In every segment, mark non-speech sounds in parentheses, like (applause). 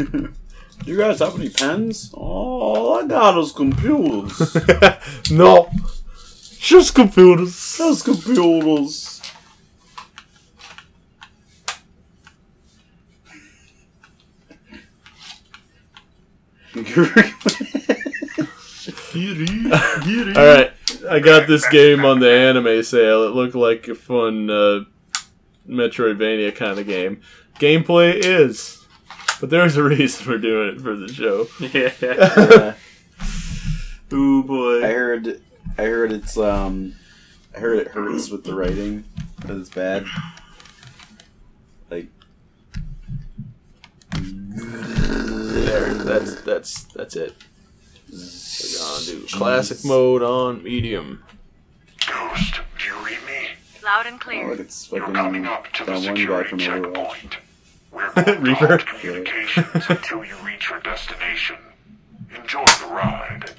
(laughs) you guys have any pens? All I got is computers. (laughs) no. Just computers. Just computers. (laughs) Alright, I got this game on the anime sale. It looked like a fun uh, Metroidvania kind of game. Gameplay is. But there's a reason we're doing it for the show. (laughs) Yeah. Yeah. (laughs) Ooh boy. I heard, I heard it's um, I heard it hurts with the writing because it's bad. Like, There, that's that's that's it. We're gonna do classic mode on medium. Ghost, do you read me? Loud and oh, clear. look, it's You're coming up to the one guy security from Overwatch. checkpoint. We're going to Reaper? communications until you reach your destination. Enjoy the ride.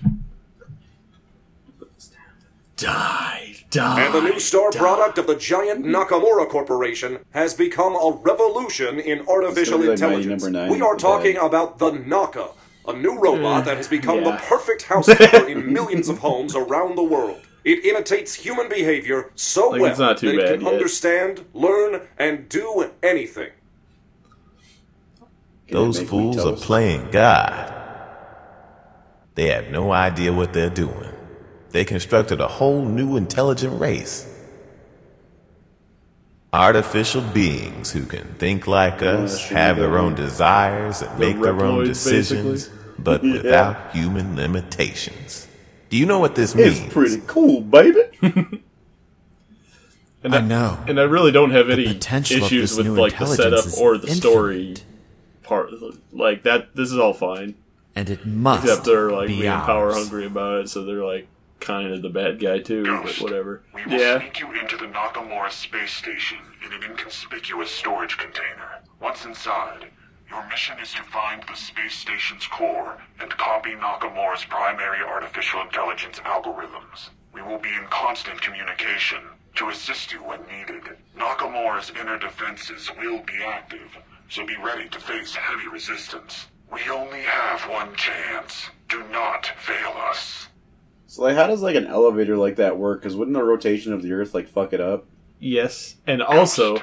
Die, die. And the new star product of the giant Nakamura Corporation has become a revolution in artificial like intelligence. Nine we are talking bad. about the Naka, a new robot hmm, that has become the perfect (laughs) housekeeper in millions of homes around the world. It imitates human behavior so Like, well it's not too that it can yet. understand, learn, and do anything. Can Those it make me fools are playing God. They have no idea what they're doing. They constructed a whole new intelligent race. Artificial beings who can think like us, should have their own desires, and make their own Reploids, decisions, but (laughs) Yeah. without human limitations. Do you know what this means? It's pretty cool, baby. (laughs) And I know. And I really don't have any potential issues with like the setup or the story infinite. Part. Like that, this is all fine. And it must Except they're like be being power hungry about it, so they're like kind of the bad guy too. But whatever. we will Yeah. sneak you into the Nakamura space station in an inconspicuous storage container. Once inside, your mission is to find the space station's core and copy Nakamura's primary artificial intelligence algorithms. We will be in constant communication to assist you when needed. Nakamura's inner defenses will be active, so be ready to face heavy resistance. We only have one chance. Do not fail us. So like, how does like an elevator like that work? Because wouldn't the rotation of the Earth like fuck it up? Yes, and also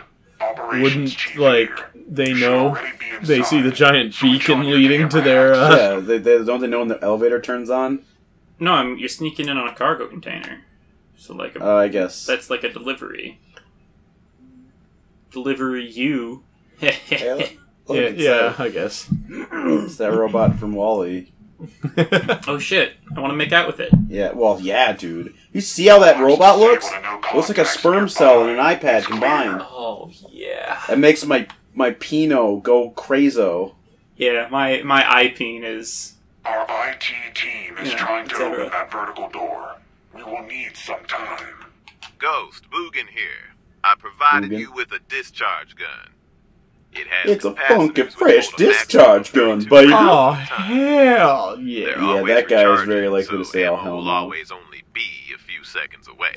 wouldn't like they know they see the giant beacon leading to their. Uh, yeah, they, they don't they know when the elevator turns on? No, I'm, you're sneaking in on a cargo container. So like a, Uh, I guess. that's like a delivery. Delivery you. Hey, look, (laughs) yeah, it's, yeah, I guess. it's that robot from WALL-E. (laughs) oh shit! I want to make out with it. Yeah, well, yeah, dude. You see how that robot looks? Disable the no It looks like a sperm cell and an iPad combined. Oh yeah. That makes my my Pinot go crazo. Yeah, my my eye peen is. Our IT team is Yeah, trying to open that vertical door. We will need some time. Ghost, Boogan here. I provided Boogan. you with a discharge gun. It has It's a funky fresh hold a maximum discharge gun, 32 baby. Oh at a time. hell They're yeah! Yeah, that guy is very likely to so say, "Oh, ammo hell will no." always only be a few seconds away.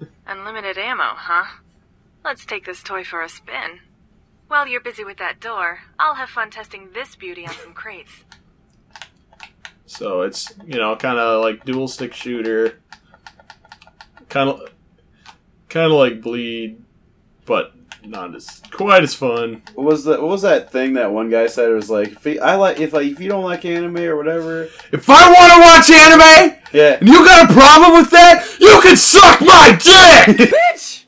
(laughs) Unlimited ammo, huh? Let's take this toy for a spin. While you're busy with that door, I'll have fun testing this beauty on some crates. So it's you know kind of like dual stick shooter, kind of kind of like Bleed, but not as quite as fun. What was the what was that thing that one guy said? It was like if he, I like if like if you don't like anime or whatever. If I want to watch anime Yeah, and you got a problem with that, you can suck my dick. (laughs) Bitch!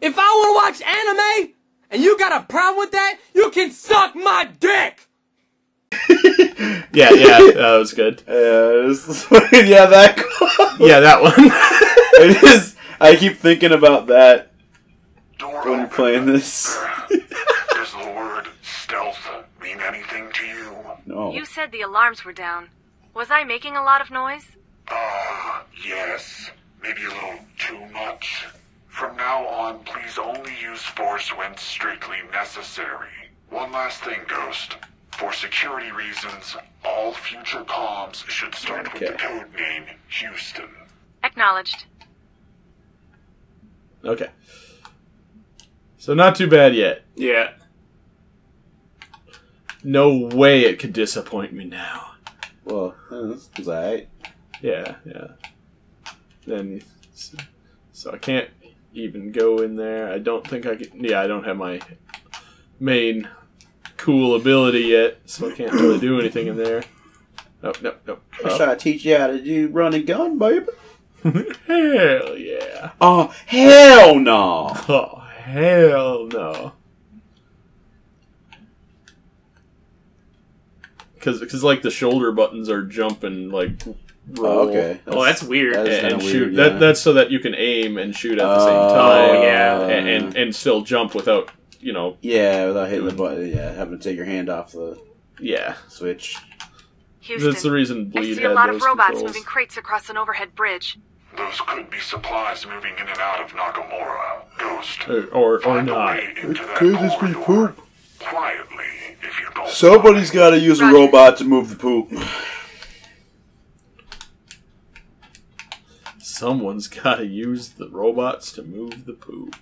If I want to watch anime and you got a problem with that, you can suck my dick! (laughs) yeah, yeah, that was good. (laughs) uh, it's- yeah, that. Yeah, that one. it is. I keep thinking about that Door when you're open. playing this. Does the word stealth mean anything to you? No. You said the alarms were down. Was I making a lot of noise? Ah, yes. Maybe a little too much. From now on, please only use force when strictly necessary. One last thing, Ghost. For security reasons, all future comms should start with the code name Houston. Acknowledged. okay. So not too bad yet. Yeah. no way it could disappoint me now. Well, uh, this is alright. Yeah, yeah. Then, so, so I can't even go in there. I don't think I can. Yeah, I don't have my main cool ability yet, so I can't really do anything in there. Oh, no, no. I'm trying to teach you how to do run and gun, baby. (laughs) Hell yeah. Oh, hell no! (laughs) Oh, hell no. Because, cause, like, the shoulder buttons are jumping, like, roll. Oh, okay. Oh, that's weird. that is and, and weird, shoot. yeah. That, that's so that you can aim and shoot at the Oh, same time. Oh, yeah. And, and, and still jump without, you know, Yeah, without hitting the button. Yeah, having to take your hand off the yeah. switch. Houston, That's the reason I see a lot of robots controls. moving crates across an overhead bridge. Those could be supplies moving in and out of Nakamura. Ghost. Or, or, or not. way into that could this be poop. Quietly, if you don't Somebody's got to use a robot to move the poop. Someone's got to use the robots to move the poop.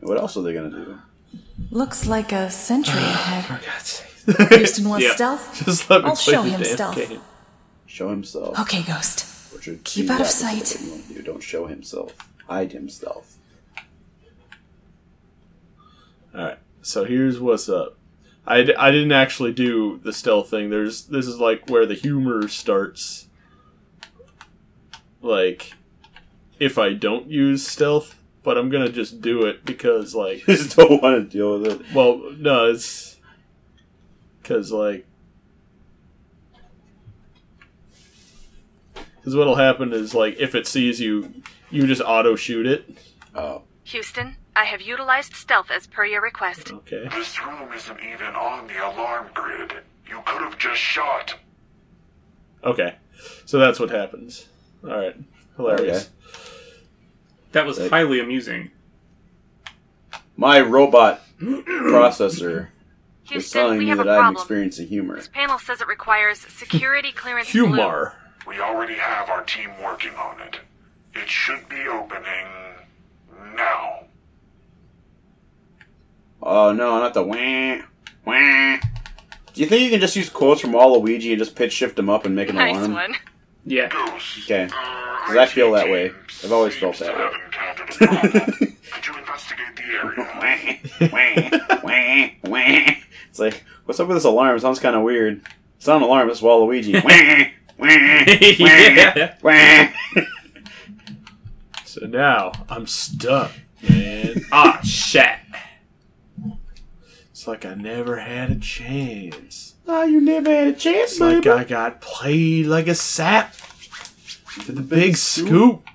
What else are they gonna do? Looks like a sentry ahead. (sighs) For God's sake. Houston wants (laughs) Yeah. stealth? Just let me I'll play show the him damn stealth. game. Show himself. Okay, Ghost. Which would Keep out of sight. you do. Don't show himself. Hide himself. Alright, so here's what's up. I, d- I didn't actually do the stealth thing. There's This is like where the humor starts. Like, if I don't use stealth, but I'm gonna just do it because, like, (laughs) Just don't want to deal with it. Well, no, it's because like because what'll happen is like if it sees you, you just auto shoot it. Oh, Houston, I have utilized stealth as per your request. Okay. This room isn't even on the alarm grid. You could have just shot. Okay. So that's what happens. All right. Hilarious. That was Like- highly amusing. my robot processor is Houston, telling we me have a that I'm problem. experiencing humor. This panel says it requires security clearance (laughs) blue. Humor. We already have our team working on it. It should be opening now. Oh no, not the wah wah. Do you think you can just use quotes from Waluigi and just pitch shift them up and make an Nice alarm? one. Yeah. Ghost. Okay. uh, Because I feel that way. I've always felt that way. have encountered a problem. (laughs) Could you investigate the area? (laughs) It's like, what's up with this alarm? It sounds kind of weird. It's not an alarm. It's Waluigi. (laughs) Wah, wah, Yeah. wah, wah. So now I'm stuck, man. Ah, shit. it's like I never had a chance. Oh, you never had a chance, It's like. I got played like a sap to the big scoop.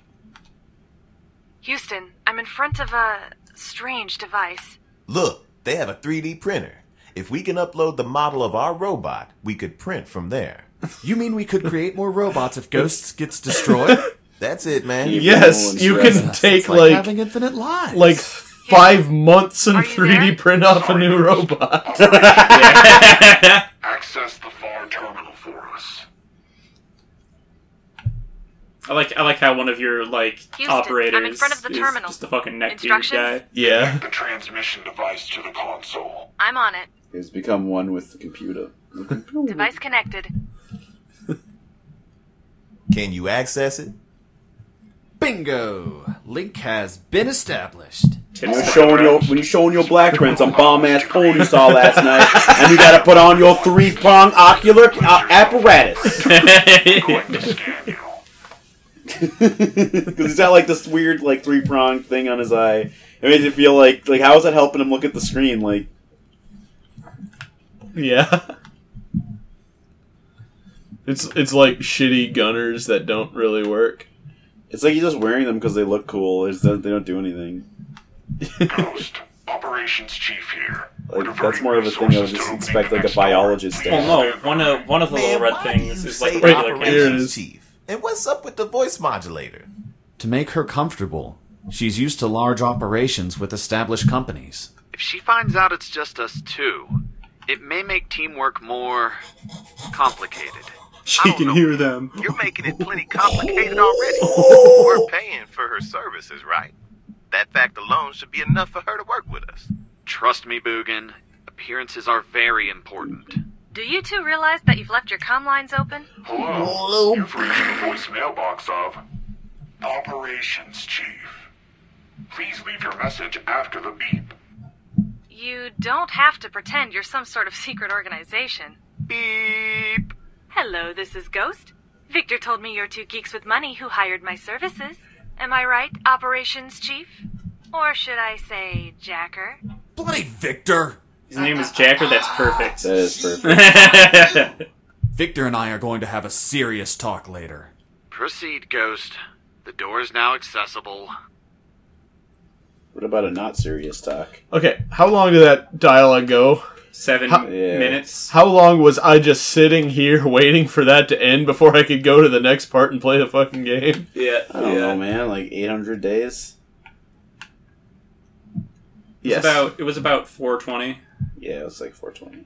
Houston, I'm in front of a strange device. Look, they have a 3D printer. If we can upload the model of our robot, we could print from there. You mean we could create more robots if Ghosts gets destroyed? That's it, man. Yes, you stress. can It's take like, like having infinite lives. like five months and 3D there? print off a new robot. (laughs) Access the far terminal for us. I like I like how one of your like Houston, I'm in operators front of the is terminal. just a fucking neck dude guy. yeah. The transmission device to the console. I'm on it. He's become one with the computer. Device connected. Can you access it? Bingo! Link has been established. When you're showing your when you're showing your black prints on bomb ass porn you saw last night, and you gotta put on your three prong ocular uh, apparatus (laughs) Going to scan you. because he's got like this weird like three prong thing on his eye. It makes you feel like like how is that helping him look at the screen? Like Yeah. It's it's like shitty Gunnars that don't really work. it's like he's just wearing them because they look cool. It's that they don't do anything. Ghost. Operations chief here. Like that's more of a thing I would just expect like a biologist to Well, oh, no, one of one of the little red things is like say a regular Wait, here it cannon. chief? And what's up with the voice modulator? To make her comfortable, she's used to large operations with established companies. If she finds out it's just us two, it may make teamwork more complicated. She can know. hear them. You're making it plenty complicated already. (laughs) We're paying for her services, right? That fact alone should be enough for her to work with us. Trust me, Boogan. Appearances are very important. Do you two realize that you've left your comm lines open? Hello. You've reached the voicemail box of Operations Chief. Please leave your message after the beep. You don't have to pretend you're some sort of secret organization. Beep. Hello, this is Ghost. Victor told me you're two geeks with money who hired my services. Am I right, Operations Chief? Or should I say Jacker? Bloody Victor! His name is Jacker. That's perfect. That is perfect. (laughs) Victor and I are going to have a serious talk later. Proceed, Ghost. The door is now accessible. what about a not serious talk? Okay, how long did that dialogue go? Seven How- minutes. How long was I just sitting here (laughs) waiting for that to end before I could go to the next part and play the fucking game? (laughs) Yeah. I don't know, man. Like 800 days? It was about it was about 420. Yeah, it was like 420.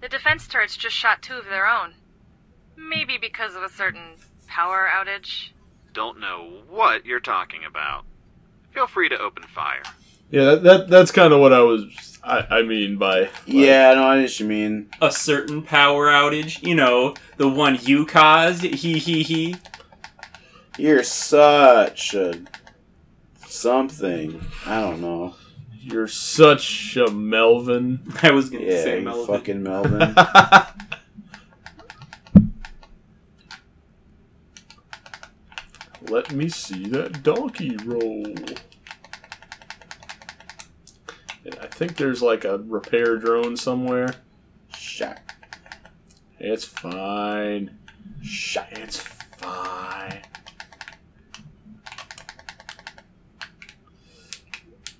The defense turrets just shot two of their own. Maybe because of a certain power outage. Don't know what you're talking about. Feel free to open fire. Yeah, that, that that's kind of what I was. I, I mean by Yeah, I know what you mean. A certain power outage. You know, the one you caused. He he he. You're such a something. I don't know. you're such a Melvin. (laughs) I was gonna Yeah, say you Melvin. fucking (laughs) Melvin. Let me see that donkey roll. Yeah, I think there's like a repair drone somewhere. Shot. It's fine. Shot. It's fine.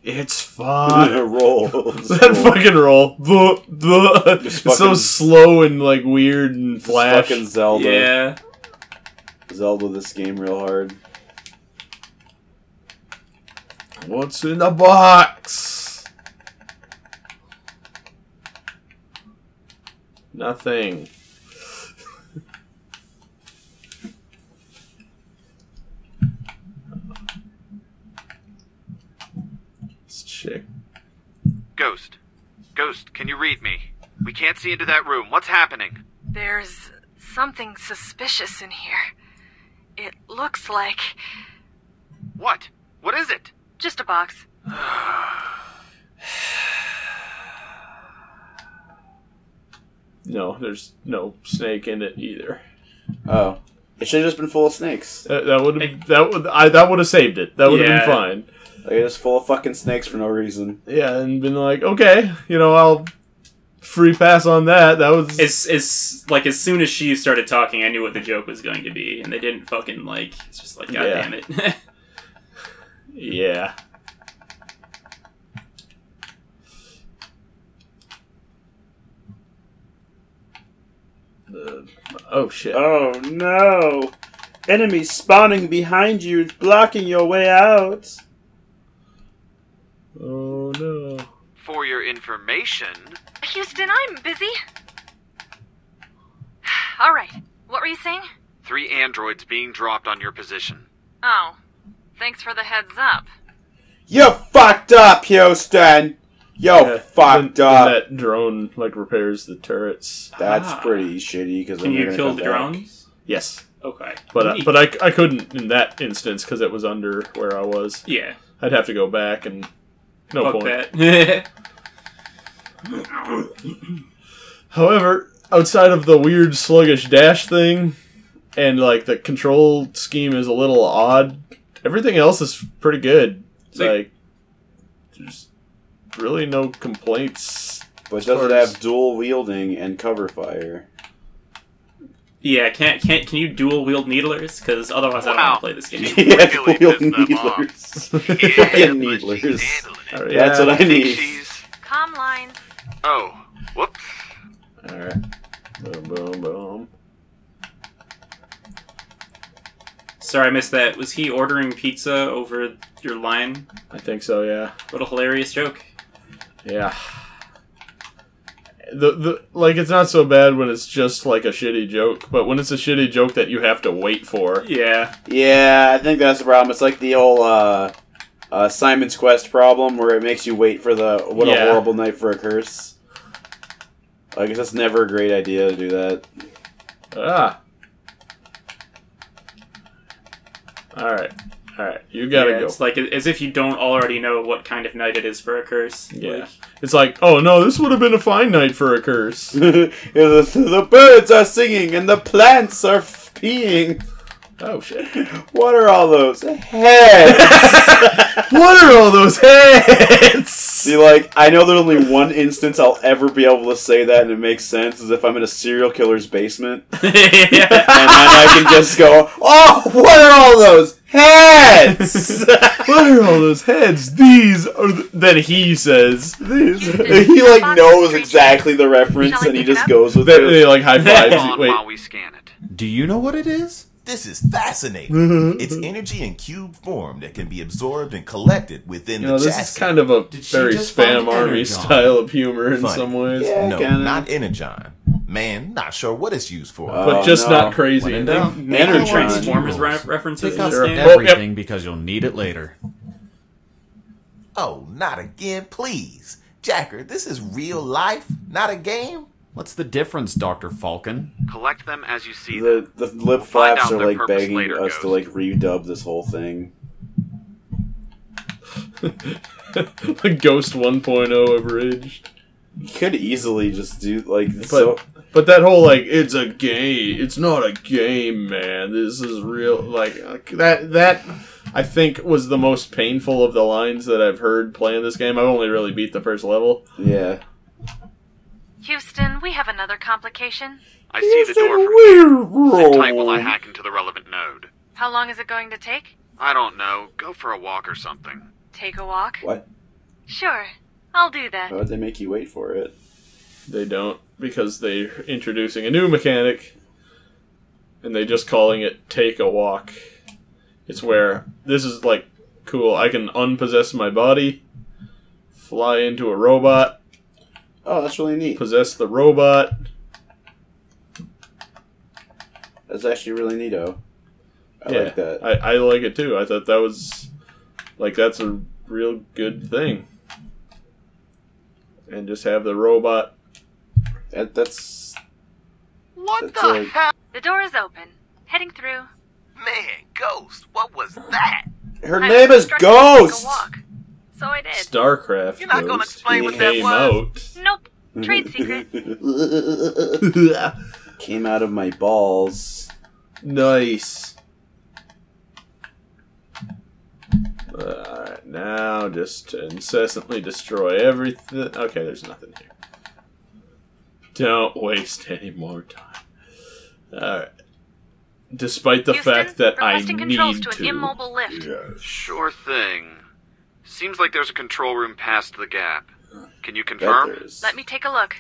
It's fine. (laughs) roll. (laughs) that fucking roll. Buh, buh. Just It's so slow and like weird and flash. fucking Zelda. Yeah. Zelda this game real hard. What's in the box? Nothing. Let's check. Ghost. Ghost, can you read me? We can't see into that room. What's happening? There's something suspicious in here. It looks like What? What is just a box. No, there's no snake in it either. Oh. It should have just been full of snakes. That, that would have that would I that would have saved it. That would have Yeah. been fine. Like, it's full of fucking snakes for no reason. Yeah, and been like, okay, you know, I'll free pass on that. That was As as like as soon as she started talking, I knew what the joke was going to be, and they didn't fucking like. It's just like, god Yeah. damn it. (laughs) yeah. Uh, oh shit. Oh no! Enemies spawning behind you, blocking your way out. Oh no. For your information, Houston, I'm busy. (sighs) All right. What were you saying? three androids being dropped on your position. Oh, thanks for the heads up. You fucked up, Houston. You Yeah, fucked then- up. then that drone like repairs the turrets. That's Ah. pretty shitty. Because Can you kill the drone? drones? Yes, Okay. but uh, but I, I couldn't in that instance because it was under where I was. yeah. I'd have to go back and no Fuck point. that. (laughs) However, outside of the weird sluggish dash thing, and like the control scheme is a little odd, everything else is pretty good. Like- like, there's really no complaints. But does far it have dual wielding and cover fire? yeah. Can't can't can you dual wield needlers? Because otherwise, I don't want to play this (laughs) game. yeah, Wiggly dual pissed them off. needlers. (laughs) Yeah, Fucking needlers. handling it. Alright, That's what I need. she's. Comm lines. Oh, whoops. Alright. Boom, boom, boom. Sorry, I missed that. Was he ordering pizza over your line? I think so. Yeah. What a hilarious joke. Yeah. the the like it's not so bad when it's just like a shitty joke, but when it's a shitty joke that you have to wait for. Yeah. Yeah, I think that's the problem. It's like the old uh, uh, Simon's Quest problem where it makes you wait for the what Yeah. a horrible night for a curse. I guess that's never a great idea to do that. Ah. All right. All right. You got to Yeah, go. It's like as if you don't already know what kind of night it is for a curse. Yeah. Like, It's like, oh no, this would have been a fine night for a curse. the, (laughs) the birds are singing and the plants are f- peeing. Oh shit! (laughs) What are all those heads? (laughs) what are all those heads? See, like, I know there's only one instance I'll ever be able to say that and it makes sense is if I'm in a serial killer's basement. (laughs) and then I can just go, oh, what are all those heads? what are all those heads? These are. The... Then he says, These. he, like, knows exactly the reference and he just goes with it. they like high five. on Wait, while we scan it. Do you know what it is? This is fascinating. it's energy in cube form that can be absorbed and collected within you the know, this chassis. is kind of a she very spam army Energon? style of humor in Funny. some ways, Yeah, no, kinda. not energon. Man, not sure what it's used for. Uh, but Oh, just no. not crazy. When And doubt, then- making Energon. Transformers re- references Pick up this Sure. game. Oh, yep. everything because you'll need it later. oh, not again, please. Jacker, this is real life, not a game. What's the difference, Dr. Falken? Collect them as you see them. The, the lip Find flaps are like begging later, us to Ghost. like redub this whole thing. (laughs) Like Ghost 1.0 abridged. You could easily just do like so. But that whole like it's a game. It's not a game, man. This is real. Like that. That I think was the most painful of the lines that I've heard playing this game. I've only really beat the first level. Yeah. Houston, we have another complication. I see the door from here. Sit tight while I hack into the relevant node. How long is it going to take? I don't know. Go for a walk or something. Take a walk? What? Sure, I'll do that. Why would they make you wait for it? They don't because they're introducing a new mechanic, and they're just calling it take a walk. It's where this is like cool. I can unpossess my body, fly into a robot, Oh, that's really neat. possess the robot. That's actually really neat, neato. I yeah, like that. I, I like it too. I thought that was like that's a real good thing. And just have the robot. that that's What That's the right. hell? The door is open. Heading through. Man, Ghost, what was that? her I name is instructed to take a Ghost. Walk. So I did. StarCraft. You're not gonna explain what that came was? Nope. Trade secret. (laughs) Came out of my balls. nice. Alright, now just incessantly destroy everything. Okay, there's nothing here. Don't waste any more time. Alright. Despite the Houston, fact that I requesting controls need to an to. immobile lift. Sure thing. Seems like there's a control room past the gap. Can you confirm? Let me take a look.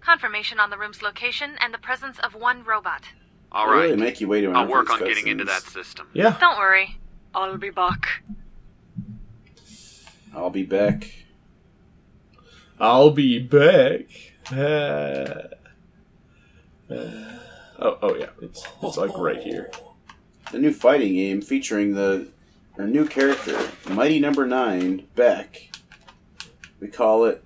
Confirmation on the room's location and the presence of one robot. All right. They right. really make you wait I'll work on getting into that system. Yeah. Don't worry. I'll be back. I'll be back. I'll be back. Uh, uh, oh, oh yeah, it's it's like right here. The new fighting game featuring the our new character, Mighty Number Nine, Beck. We call it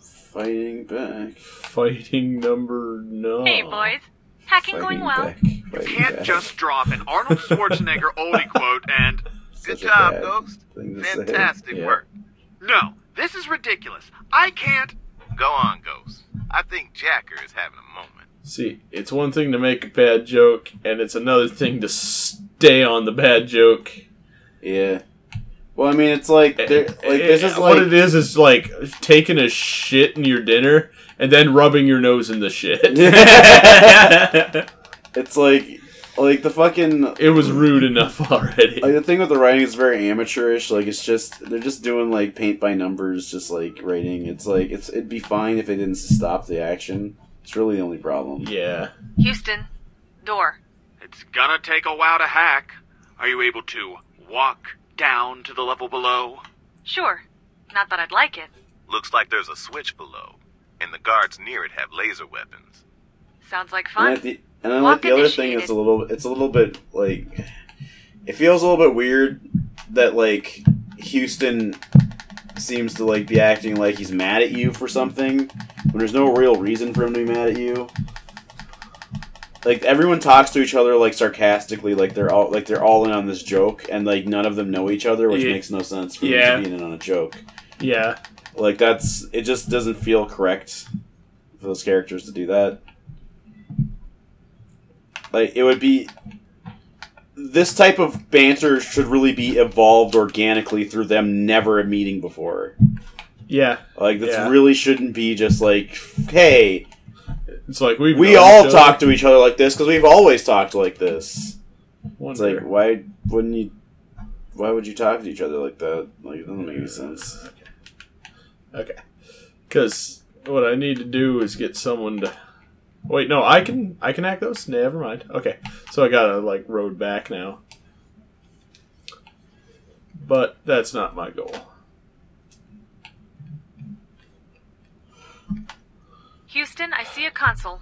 Fighting Beck. Fighting number nine. Hey, boys. Hacking Fighting going well. Beck. You can't Beck. just drop an Arnold Schwarzenegger oldie (laughs) quote and good job, Ghost. thing to say. Fantastic Yeah. work. No, this is ridiculous. I can't. Go on, Ghost. I think Jacker is having a moment. See, it's one thing to make a bad joke, and it's another thing to stay on the bad joke. Yeah. Well, I mean, it's like like this is Eh, what like it is is like taking a shit in your dinner and then rubbing your nose in the shit. (laughs) (laughs) it's like like the fucking it was rude enough (laughs) already. like the thing with the writing is very amateurish. Like it's just they're just doing like paint by numbers, just like writing. It's like it's it'd be fine if it didn't stop the action. It's really the only problem. Yeah. Houston. Door. It's gonna take a while to hack. Are you able to walk down to the level below? Sure. Not that I'd like it. Looks like there's a switch below, and the guards near it have laser weapons. Sounds like And, fun. at the, and then like the other thing is a little. It's a little bit like it feels a little bit weird that like Houston seems to like be acting like he's mad at you for something when there's no real reason for him to be mad at you. Like everyone talks to each other like sarcastically, like they're all like they're all in on this joke, and like none of them know each other, which Yeah. makes no sense for Yeah. them to be in on a joke. Yeah. Like that's it. Just doesn't feel correct for those characters to do that. Like it would be. This type of banter should really be evolved organically through them never meeting before. Yeah. Like this Yeah. really shouldn't be just like, hey, It's like we we all talk to each other like this because we've always talked like this. It's like why wouldn't you? Why would you talk to each other like that? Like it doesn't make any sense. Okay. Because what I need to do is get someone to. Wait, no, I can I can hack those. Never mind. Okay, so I gotta like road back now. But that's not my goal. Houston, I see a console.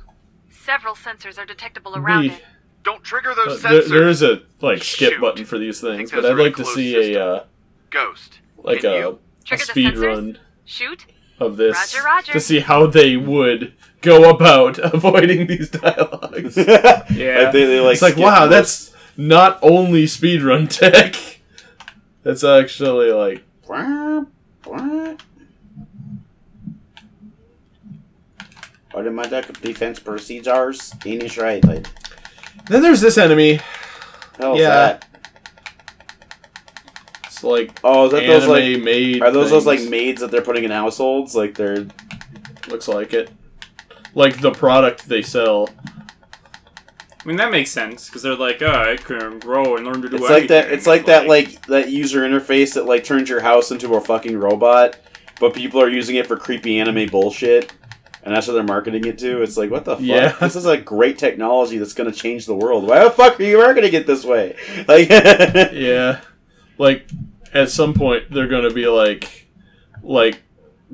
Several sensors are detectable around We- it. Don't trigger Uh, those there, sensors. there is a like skip button for these things, but I'd are like to closed see a uh, Ghost. like Can a, a speed sensors? run Shoot. of this Roger, roger. to see how they would go about (laughs) avoiding these dialogues. (laughs) Yeah. Like, they- they, like, it's like wow, most- that's not only speedrun (laughs) tech. That's actually like Automatic defense procedures initiated. Then there's this enemy. Hell's yeah. that? It's like Oh, is that those like anime made Are those those like maids that they're putting in households? Like they're looks like it. Like the product they sell. I mean, that makes sense because they're like, oh, I can grow and learn to do it's like that. It's like that like that user interface that like turns your house into a fucking robot, but people are using it for creepy anime bullshit. And that's what they're marketing it to. It's like, what the fuck? Yeah. This is like great technology that's going to change the world. Why the fuck are you marketing it this way? (laughs) Like, (laughs) yeah. Like at some point they're gonna be like like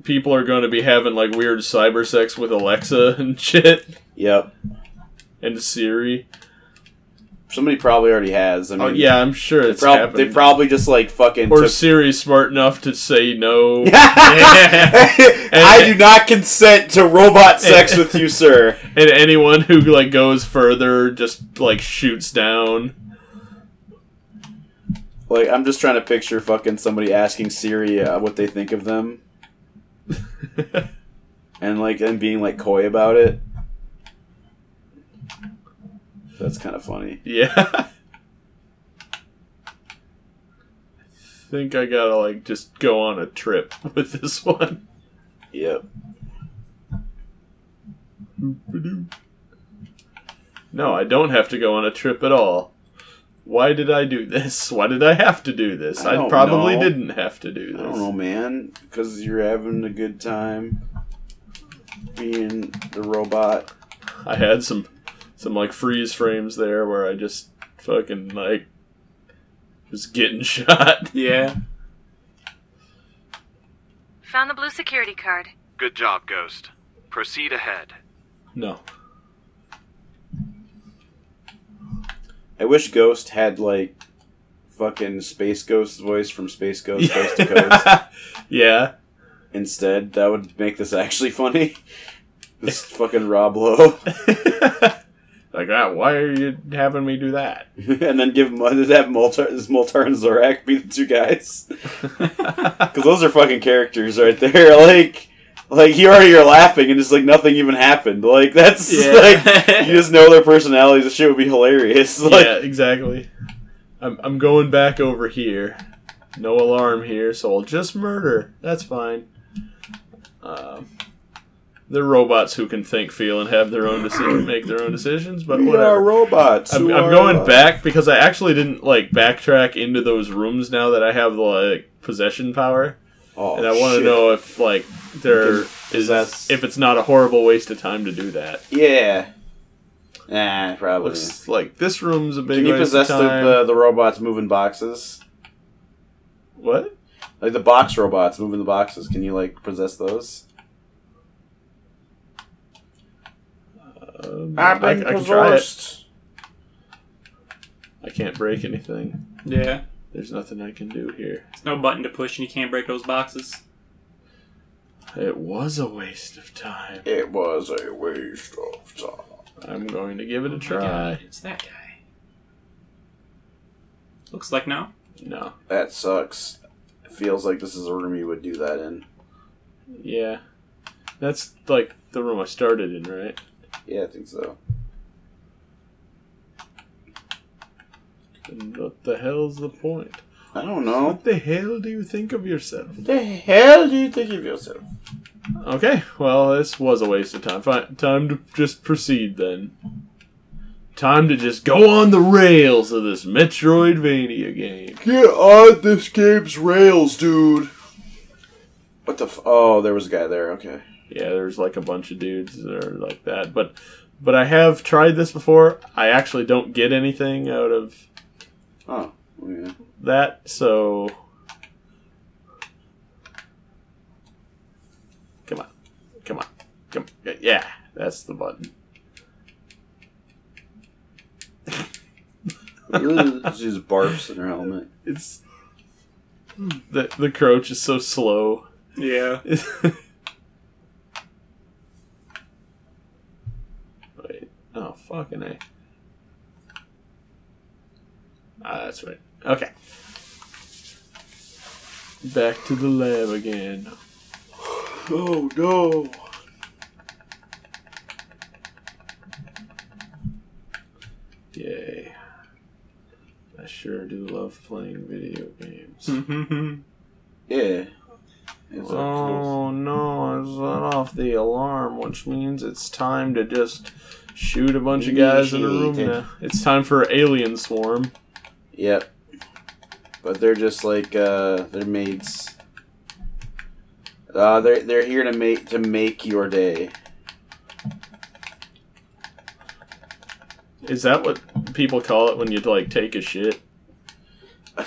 people are gonna be having like weird cyber sex with Alexa (laughs) and shit. Yep. And Siri. Somebody probably already has. I mean, oh yeah, I'm sure they it's prob- happened. They probably just like fucking. or took- Siri's smart enough to say no. (laughs) (laughs) I do not consent to robot sex with you, sir. And anyone who like goes further just like shoots down. Like, I'm just trying to picture fucking somebody asking Siri uh, what they think of them, and like and being like coy about it. That's kind of funny. Yeah. (laughs) I think I gotta like just go on a trip (laughs) with this one. Yep. No, I don't have to go on a trip at all. Why did I do this? (laughs) Why did I have to do this? I I, probably know. didn't have to do this. I don't know, man. Because you're having a good time being the robot. I had some some like freeze frames there where I just fucking like was getting (laughs) shot. Yeah. Found the blue security card. Good job, Ghost. Proceed ahead. No. I wish Ghost had like fucking Space Ghost's voice from Space Ghost Coast to Coast. (laughs) yeah. Instead, that would make this actually funny. (laughs) This fucking Rob Lowe. (laughs) Like, ah, why are you having me do that? and then give that Moltar, does Moltar and Zorak be the two guys? Because those are fucking characters right there. Like, like you already are laughing and it's like nothing even happened. Like that's Yeah. (laughs) like you just know their personalities. The shit would be hilarious. (laughs) Like, yeah, exactly. I'm I'm going back over here. No alarm here, so I'll just murder. That's fine. Um, they're robots who can think, feel, and have their own decision, (coughs) make their own decisions. But We whatever. are robots I'm, I'm are going alive. back because I actually didn't like backtrack into those rooms now that I have the like possession power. Oh, and I want to know if like there You can is possess- if it's not a horrible waste of time to do that. yeah. Nah, probably. Looks like this room's a big Can you waste possess of the, time. the the robots moving boxes? What? Like the box robots moving the boxes. Can you like possess those? Um, I've been I can try it. I can't break anything. Yeah. There's nothing I can do here. There's no button to push and you can't break those boxes. It was a waste of time. It was a waste of time. I'm going to give it a Oh my try. God, it's that guy. Looks like no. No. That sucks. It feels like this is a room you would do that in. Yeah. That's like the room I started in, right? Yeah, I think so. And what the hell's the point? I don't know. What the hell do you think of yourself? What The hell do you think of yourself? Okay, well, this was a waste of time. Fine, time to just proceed then. Time to just go on the rails of this Metroidvania game. Get on this game's rails, dude. What the? F- oh, there was a guy there. Okay. Yeah, there's like a bunch of dudes that are like that, but but I have tried this before. I actually don't get anything out of Oh, yeah. that, so come on, come on, come. Yeah, that's the button. (laughs) She's barfs in her helmet. It's the the crouch is so slow. Yeah. (laughs) Wait. Oh, fucking A. Ah, that's right. Okay. Back to the lab again. Oh no. Yay. I sure do love playing video games. (laughs) Yeah. It's Oh no, I set off the alarm, which means it's time to just shoot a bunch of guys in a room now. It's time for Alien Swarm. Yep. But they're just like uh they're maids. Uh they're they're here to make to make your day. Is that what people call it when you like take a shit? (laughs)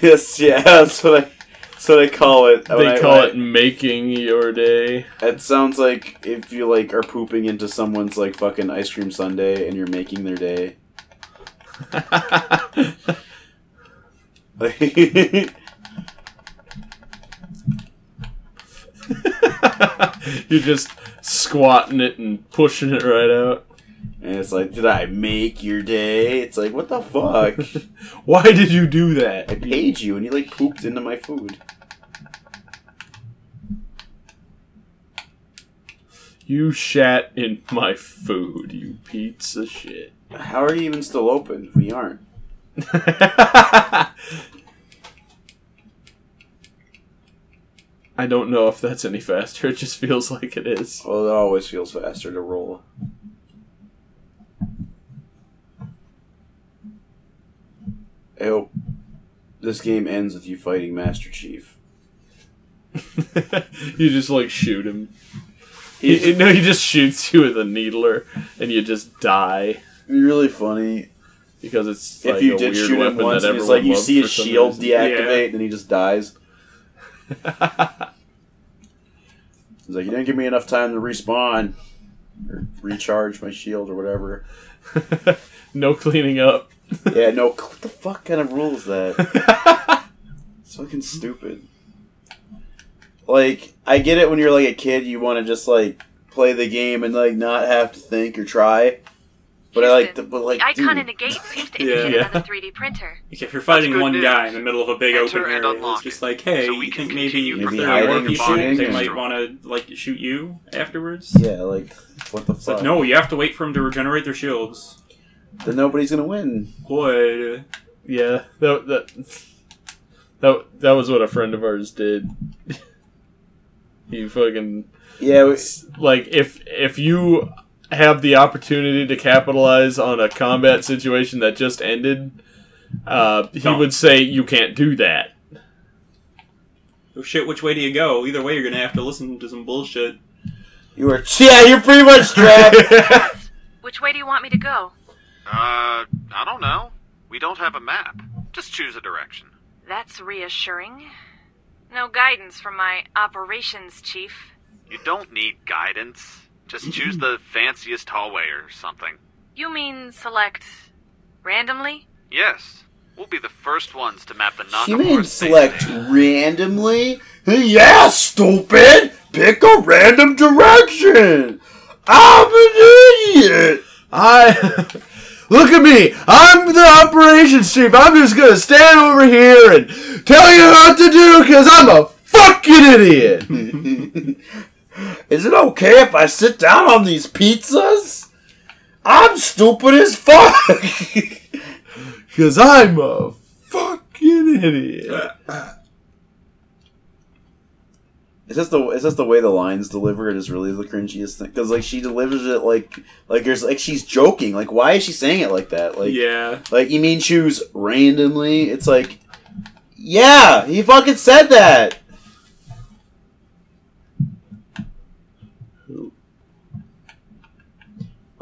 yes, yeah, that's what I that's what I call it. They I- call when it making your day. It sounds like if you like are pooping into someone's like fucking ice cream sundae and you're making their day. (laughs) You're just squatting it and pushing it right out. And it's like, did I make your day? It's like, what the fuck? (laughs) Why did you do that? I paid you and you like pooped into my food. You shat in my food, you piece of shit. How are you even still open? We aren't. I don't know if that's any faster. It just feels like it is. Well, it always feels faster to roll. I hope this game ends with you fighting Master Chief. (laughs) you just like shoot him. He, (laughs) no, he just shoots you with a needler, and you just die really funny because it's if like you a did weird shoot him once and it's like you see his shield reason. deactivate and then he just dies. (laughs) He's like, you didn't give me enough time to respawn or recharge my shield or whatever. (laughs) no cleaning up. (laughs) yeah, no. What the fuck kind of rule is that? it's fucking stupid. Like, I get it when you're like a kid, you want to just like play the game and like not have to think or try. But I like, the, but like, icon dude, in the gate seems to (laughs) indicate Yeah. another 3D printer. Like if you're fighting one news. guy in the middle of a big Enter open and area, it's just like, hey, so we you think maybe continue if Maybe there are hiding more and people, shooting they might want to like shoot you afterwards. yeah, like, what the fuck? like, no, you have to wait for them to regenerate their shields. then nobody's gonna win. Boy, Yeah, that that that that was what a friend of ours did. (laughs) he fucking Yeah, we, like if if you have the opportunity to capitalize on a combat situation that just ended, uh, he Don't. would say you can't do that. oh shit, which way do you go? Either way, you're gonna have to listen to some bullshit. you were. Yeah, you're pretty much trapped. (laughs) Which way do you want me to go? Uh, I don't know. We don't have a map. Just choose a direction. That's reassuring. No guidance from my operations chief. You don't need guidance. Just choose the fanciest hallway or something. You mean select randomly? Yes, we'll be the first ones to map the You mean select randomly? Yeah, stupid! Pick a random direction! I'm an idiot! I (laughs) look at me. I'm the operations chief. I'm just gonna stand over here and tell you what to do because I'm a fucking idiot. (laughs) Is it okay if I sit down on these pizzas? I'm stupid as fuck! (laughs) Because I'm a fucking idiot. Is this the is this the way the lines delivered is really the cringiest thing? Because like she delivers it like like there's like she's joking. Like why is she saying it like that? Like Yeah. like you mean choose randomly? It's like yeah, he fucking said that.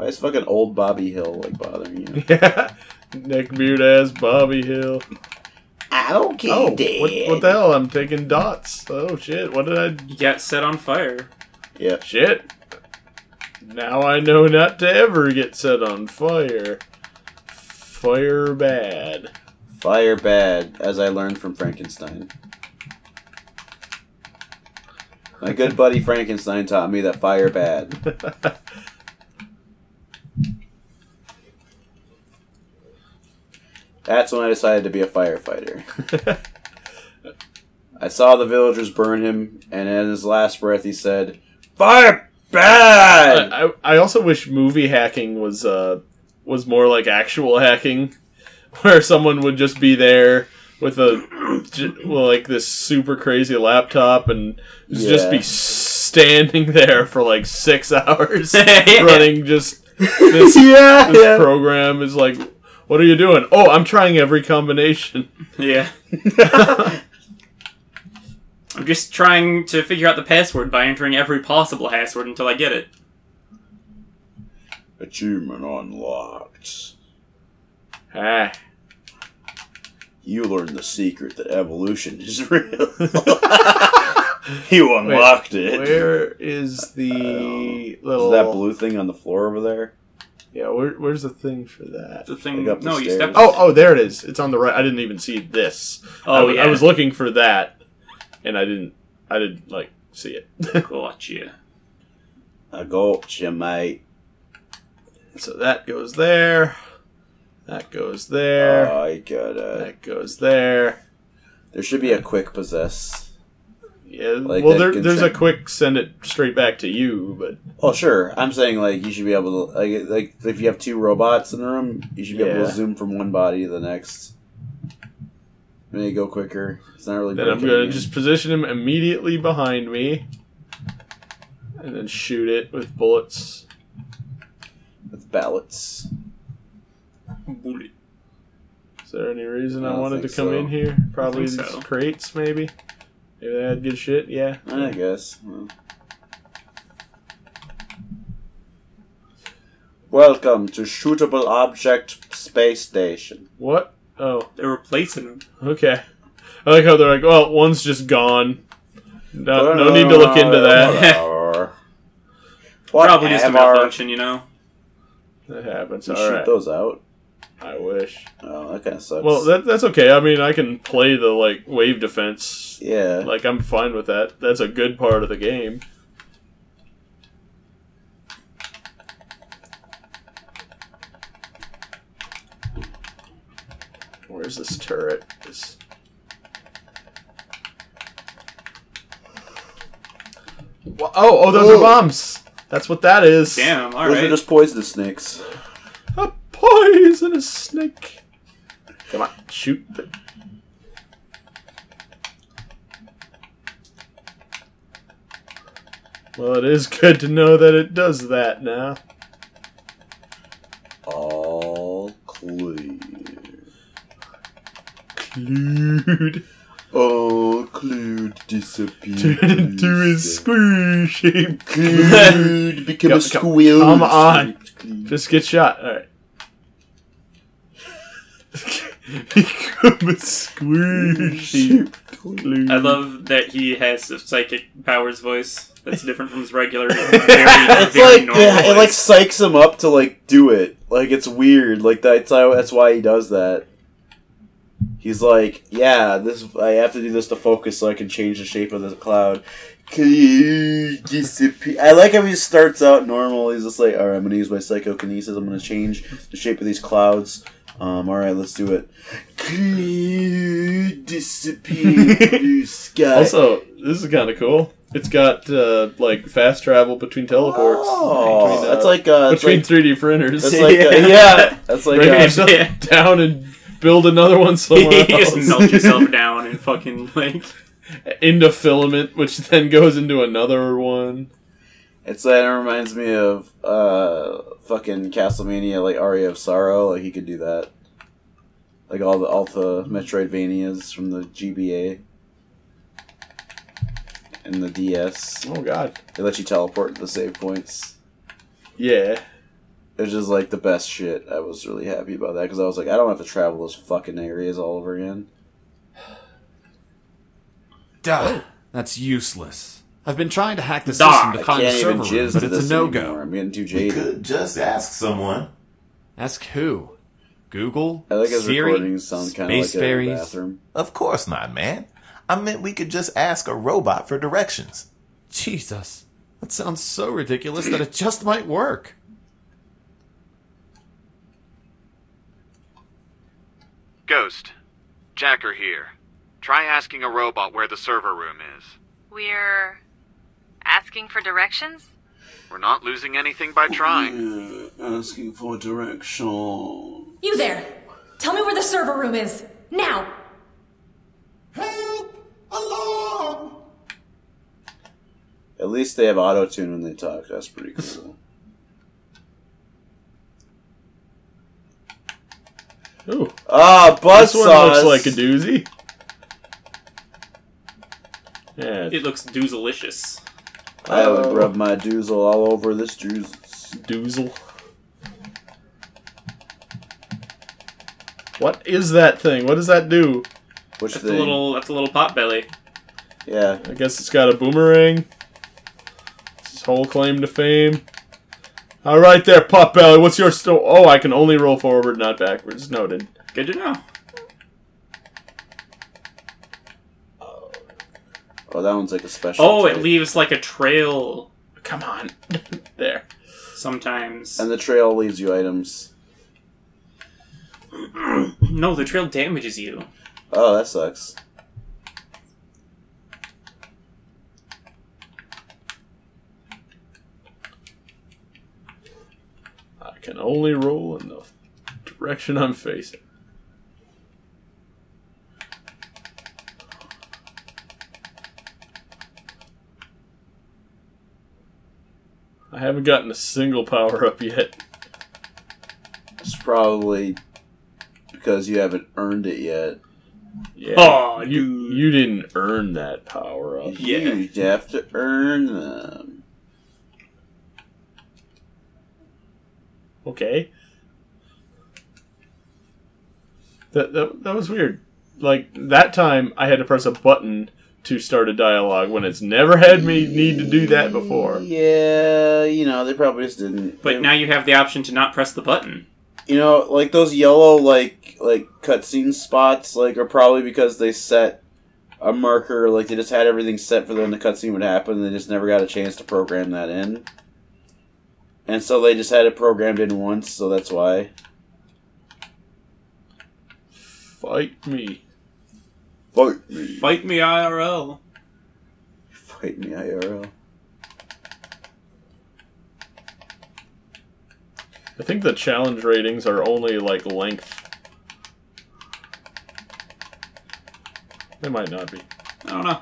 Why is fucking old Bobby Hill like bothering you? (laughs) Yeah. Neckbeard ass Bobby Hill. Okay, Oh, Dad. what, what the hell? I'm taking dots. Oh shit! What did I? You got set on fire. Yeah. Shit. Now I know not to ever get set on fire. Fire bad. Fire bad, as I learned from Frankenstein. My good buddy Frankenstein taught me that fire bad. (laughs) That's when I decided to be a firefighter. (laughs) I saw the villagers burn him, and in his last breath, he said, "Fire bad." I, I I also wish movie hacking was uh was more like actual hacking, (laughs) where someone would just be there with a j- well, like this super crazy laptop and just be standing (laughs) there for like six hours running just this, Yeah, this yeah. program is like what are you doing oh i'm trying every combination Yeah. (laughs) I'm just trying to figure out the password by entering every possible password until I get it. Achievement unlocked. ah You learned the secret that evolution is (laughs) real. (laughs) you unlocked Wait, it. where is the little Is that blue thing on the floor over there? Yeah where, where's the thing for that The thing. Like up the no, you stairs. stepped. Oh, oh, there it is. It's on the right. I didn't even see this. Oh, I, was, I was looking for that, and I didn't. I didn't like see it. (laughs) Gotcha. I got you, mate. so that goes there. That goes there. I got it. that goes there. There should be a quick possess. Yeah. Like well, that there, can there's a quick send it straight back to you, but Oh, sure. I'm saying like you should be able to like like if you have two robots in the room, you should be able to zoom from one body to the next. Maybe go quicker. It's not really. then I'm gonna anything. just position him immediately behind me, and then shoot it with bullets. with ballots. Bullet. Is there any reason I I, wanted to come so. in here? Probably these so. crates, maybe. Maybe they had good shit. Yeah. I guess. Well. Welcome to Shootable Object Space Station. What? Oh, They're replacing them. okay. I like how they're like, well, one's just gone. No, no need to look into that. Whatever. (laughs) Probably just a Whatever. malfunction, you know. that happens. You All shoot right. those out. I wish. Oh, that kind of sucks. Well, that, that's okay. I mean, I can play the like wave defense. yeah. Like, I'm fine with that. That's a good part of the game. Where's this turret? This... Wha- Oh, oh, oh those Oh. are bombs. That's what that is. Damn, Those alright. are just poisonous snakes. A poisonous snake. Come on, shoot. Well, it is good to know that it does that now. All clear. Dude. All clear disappears. Turn into a squirrel shape. Cleared. (laughs) Become Come- a squeal. Come on. Just get shot. Alright. Come squeeze. I love that he has a psychic powers voice that's different from his regular, (laughs) very, it's very like yeah, it like voice. psychs him up to like do it. Like it's weird. Like that's how, that's why he does that. He's like, yeah, this I have to do this to focus so I can change the shape of the cloud. Can you disappear? I like how he starts out normal. He's just like, all right, I'm gonna use my psychokinesis. I'm gonna change the shape of these clouds. Um, all right, let's do it. (laughs) Disappear blue sky? Also, this is kind of cool. It's got uh, like fast travel between teleports. Oh, between, that's like, uh, between like- 3D printers. that's like, uh, (laughs) yeah, that's like, Break uh, yourself Yeah. (laughs) down and build another one somewhere you just else. melt yourself down and fucking like. into filament, which then goes into another one. It's that it reminds me of uh fucking Castlevania, like Aria of Sorrow. Like he could do that. Like all the Alpha Metroidvanias from the GBA and the DS. Oh god. They let you teleport to the save points. Yeah. It's just like the best shit. I was really happy about that because I was like, I don't have to travel those fucking areas all over again. Duh. That's useless. I've been trying to hack the Duh. system to find the server room, but it's a no-go. I'm getting too You jaded. could just ask someone. Ask who? Google? I like his Siri? recordings sound kind of like Space a fairies? bathroom. Of course not, man. I meant we could just ask a robot for directions. Jesus. That sounds so ridiculous that it just might work. Ghost, Jacker here. Try asking a robot where the server room is. We're asking for directions? We're not losing anything by trying. asking for direction. You there! Tell me where the server room is! Now! Help! Alarm! At least they have auto tune when they talk. That's pretty cool. (laughs) Ooh. Ah, This buzzsaws. one looks like a doozy. Yeah. It looks doozalicious. I would Oh. rub my doozle all over this doozle. Doozle. What is that thing? What does that do? Which That's a little. That's a little pot belly. Yeah. I guess it's got a boomerang. It's his whole claim to fame. All right, there, pot belly. What's your sto- Oh, I can only roll forward, not backwards. Noted. Good to know. Oh, that one's like a special. Oh, it leaves like a trail. Come on, (laughs) there. Sometimes. And the trail leaves you items. no, the trail damages you. Oh, that sucks. I can only roll in the direction I'm facing. I haven't gotten a single power up yet. It's probably because you haven't earned it yet. Yeah. Oh, you you didn't earn that power up. Yeah. You have to earn them. Okay. That, that that was weird. Like that time, I had to press a button to start a dialogue when it's never had me need to do that before. Yeah, you know they probably just didn't. But now you have the option to not press the button. You know, like those yellow like like cutscene spots, like are probably because they set a marker, like they just had everything set for when the cutscene would happen, and they just never got a chance to program that in. And so they just had it programmed in once, so that's why. Fight me. Fight me. Fight me IRL. Fight me IRL. I think the challenge ratings are only like length. They might not be. I don't know.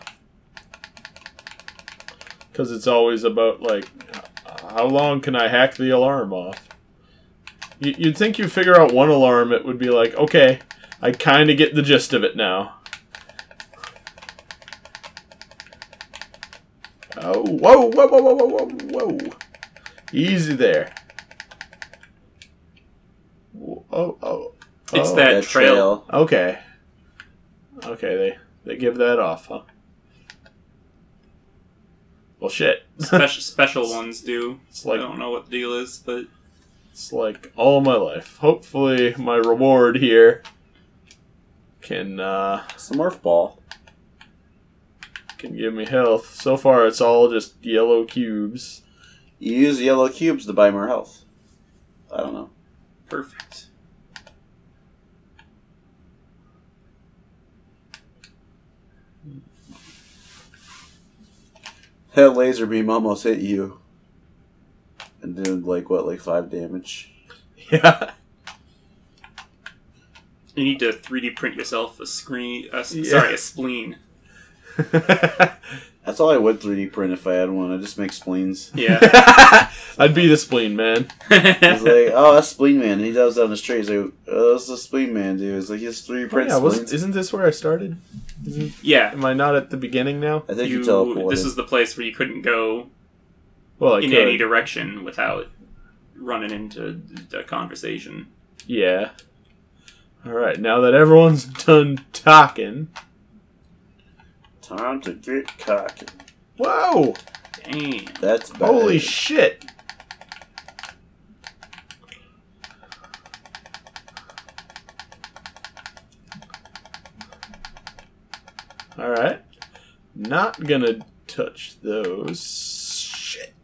Because it's always about, like, how long can I hack the alarm off? You, you'd think you figure out one alarm, it would be like, okay, I kind of get the gist of it now. Oh, whoa, whoa, whoa, whoa, whoa, whoa, whoa. Easy there. Oh, oh. It's Oh. that, That trail. trail. Okay. Okay, they they give that off, huh? Well, shit. Special (laughs) special ones do. It's like I don't know what the deal is, but It's like all my life. Hopefully, my reward here can uh, It's the Morph Ball. Can give me health. So far, it's all just yellow cubes. You use yellow cubes to buy more health. I don't know. perfect. That laser beam almost hit you. And did like what, like five damage? Yeah. You need to 3D print yourself a screen. A, s- Yeah. Sorry, a spleen. (laughs) That's all I would 3D print if I had one. I just make spleens. Yeah. (laughs) (laughs) I'd be the spleen man. He's like, oh, that's Spleen Man. He does down the street. He's like, oh, that's the Spleen Man, dude. He's like, he's 3D Oh, print yeah, wasn't, spleens. isn't this where I started? Isn't, yeah. am I not at the beginning now? I think you, You, teleported. this is the place where you couldn't go Well, I in could. any direction without running into a conversation. Yeah. All right. Now that everyone's done talking, Time to get cocky. whoa! Damn. That's bad. Holy shit! All right. Not gonna touch those. Shit.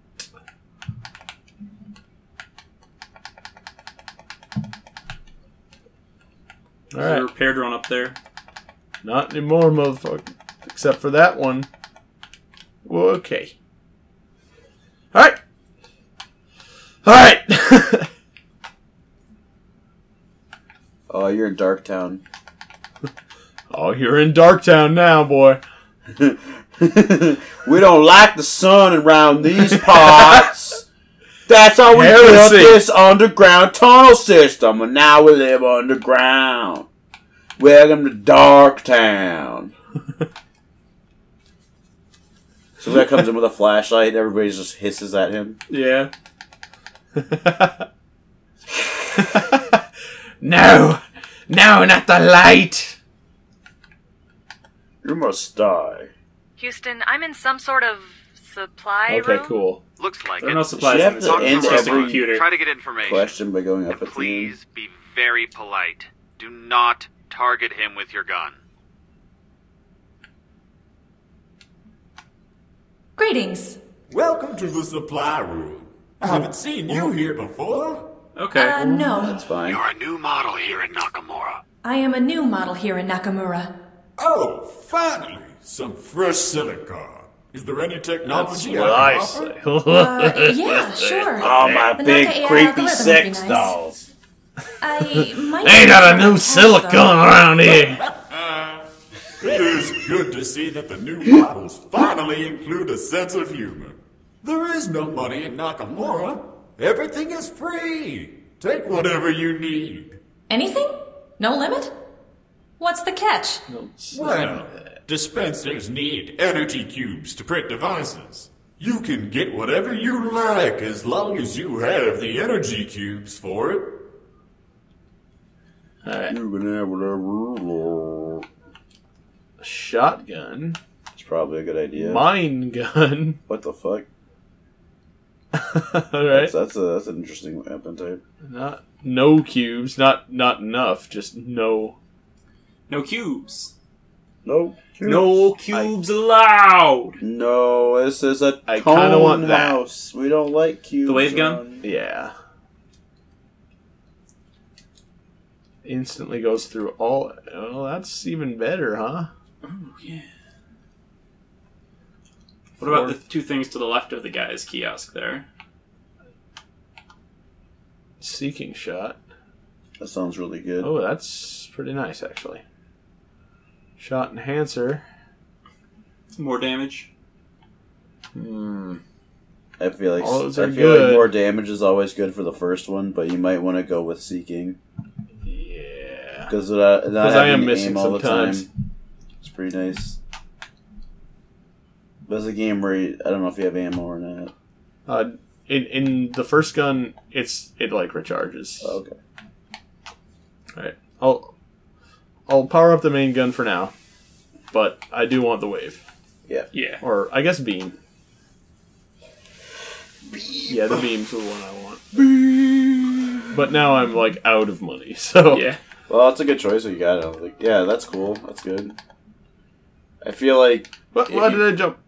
All Is there a repair drone up there? Not anymore, motherfucker. Except for that one. Okay. Alright. Alright! (laughs) Oh, you're in Darktown. (laughs) oh, you're in Darktown now, boy. (laughs) we don't like the sun around these parts. That's how we built Heresy. this underground tunnel system, and now we live underground. Welcome to Darktown. So that comes in (laughs) with a flashlight, and everybody just hisses at him. Yeah. (laughs) no! No, not the light! You must die. Houston, I'm in some sort of supply Okay, room. cool. Looks like There are it. no supplies you in have this to end It's every- computer. Try to get information. Question by going up And at the end. please be very polite. Do not target him with your gun. Greetings. Welcome to the supply room. I haven't seen you here before. Okay. Uh, no. That's fine. You're a new model here in Nakamura. I am a new model here in Nakamura. Oh, finally, some fresh silicon. Is there any That's technology what I I can offer? say. Uh, yeah, (laughs) sure. Oh, my The big Naka AI creepy algorithm would be sex nice. dolls. I (laughs) might Ain't got a new test, silicone though. around here. (laughs) It is good to see that the new models finally include a sense of humor. There is no money in Nakamura. Everything is free. Take whatever you need. Anything? No limit? What's the catch? Well, dispensers need energy cubes to print devices. You can get whatever you like as long as you have the energy cubes for it. Alright. You can have whatever. Shotgun. It's probably a good idea. Mine gun. (laughs) What the fuck? Alright. That's, that's a that's an interesting weapon type. Not no cubes, not not enough, just no No cubes. No. No cubes allowed. No, this is a I cone kinda want that. house. We don't like cubes. The wave gun? on- Yeah. Instantly goes through all. Oh, that's even better, huh? Oh, yeah. What about the two things to the left of the guy's kiosk there? Seeking shot. That sounds really good. Oh, that's pretty nice, actually. Shot enhancer. More damage. Hmm. I feel like All those I are feel like more damage is always good for the first one, but you might want to go with seeking Yeah. because not, not 'Cause I am missing aim all the sometimes. time. It's pretty nice. There's a game where you, I don't know if you have ammo or not. Uh, in in the first gun, it's it like recharges. Oh, okay. All right. I'll I'll power up the main gun for now, but I do want the wave. Yeah. Yeah. Or I guess beam. Yeah, the beam's are the one I want. But now I'm like out of money, (laughs) so Yeah. Well, that's a good choice. You got it. Like, yeah, that's cool. That's good. I feel like What? Why you- did I jump?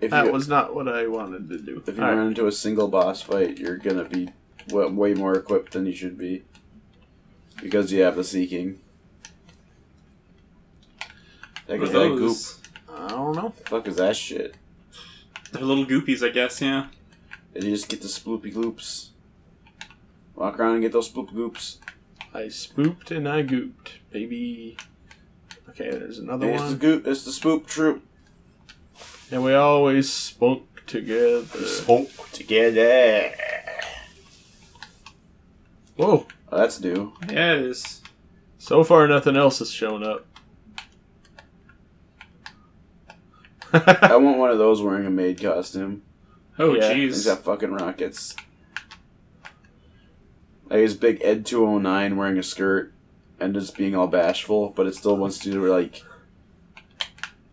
if That you, was not what I wanted to do. if you Alright. run into a single boss fight, you're gonna be way more equipped than you should be because you have the seeking. Heck is that goop? Those- I don't know. Fuck is that shit? They're little goopies, I guess. Yeah. And you just get the spoopy gloops. Walk around and get those spoop goops. I spooped and I gooped, baby. Okay, there's another It's the one. goop. It's the spoop troop. And we always spunk together. Spoke together. Whoa. Oh, that's new. Yeah, it is. So far, nothing else has shown up. I (laughs) want one of those wearing a maid costume. Oh, Yeah. He's jeez. got fucking rockets. Like his big Ed 209 wearing a skirt and just being all bashful, but it still wants you to, like,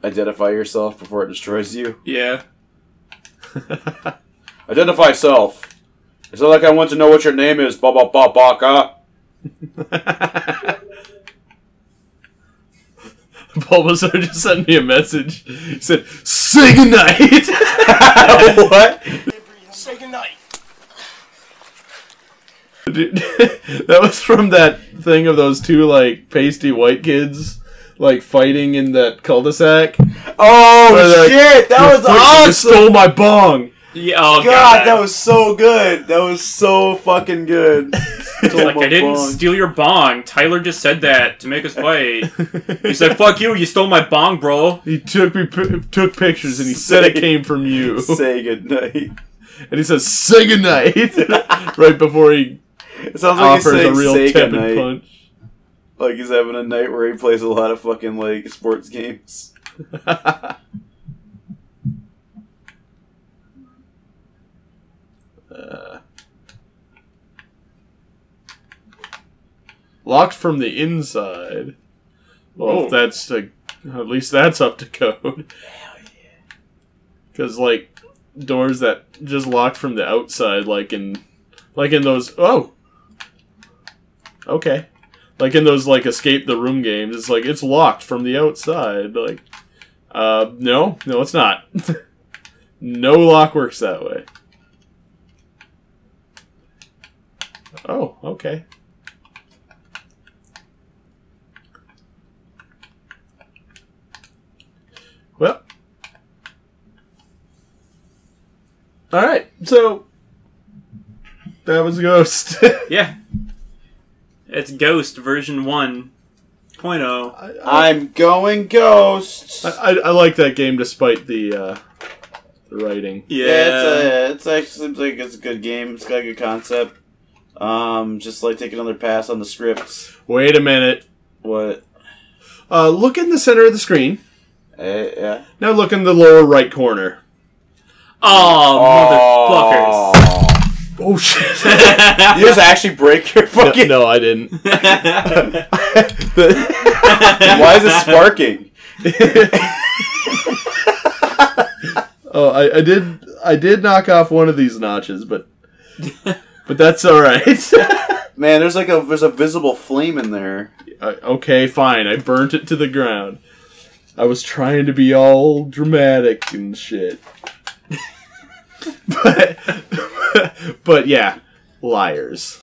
identify yourself before it destroys you. Yeah. (laughs) Identify self. It's not like I want to know what your name is, ba ba ba baka. Bulbasaur (laughs) just sent me a message. He said, "Say goodnight." (laughs) what? Say goodnight. Dude, (laughs) that was from that thing of those two like pasty white kids like fighting in that cul-de-sac. Oh Where they're like, shit, that was fucking awesome! Stole my bong. Yeah. Oh God, god. that was so good. That was so fucking good. (laughs) like I didn't steal your bong. Tyler just said that to make us fight. (laughs) he said, "Fuck you! You stole my bong, bro." He took me pi- took pictures and he said it came from you. Say goodnight. And he says, "Say goodnight," right before he It sounds like he's offers saying a real tepid goodnight. punch. Like he's having a night where he plays a lot of fucking like sports games. Uh, (laughs) locked from the inside. Well, if that's at least that's up to code. Because like doors that just lock from the outside, like in, like in those. Oh. Okay. Like in those like escape the room games, it's like it's locked from the outside. Like, uh, no, no, it's not. (laughs) no lock works that way. Oh, okay. Well. Alright, so. That was a Ghost. (laughs) Yeah. It's Ghost version oh. 1.0. I'm going ghosts. I, I, I like that game despite the, uh, the writing. Yeah. it's a, it's actually seems like it's a good game. It's got a good concept. Um, just like take another pass on the scripts. Wait a minute. What? Uh, look in the center of the screen. Eh, yeah. Now look in the lower right corner. Oh, motherfuckers. Oh shit! (laughs) you just actually break your fucking. No, I didn't. (laughs) Why is it sparking? (laughs) Oh, I, I did. I did knock off one of these notches, but but that's all right. Man, there's like a there's a visible flame in there. Uh, okay, fine. I burnt it to the ground. I was trying to be all dramatic and shit. (laughs) but but yeah, liars.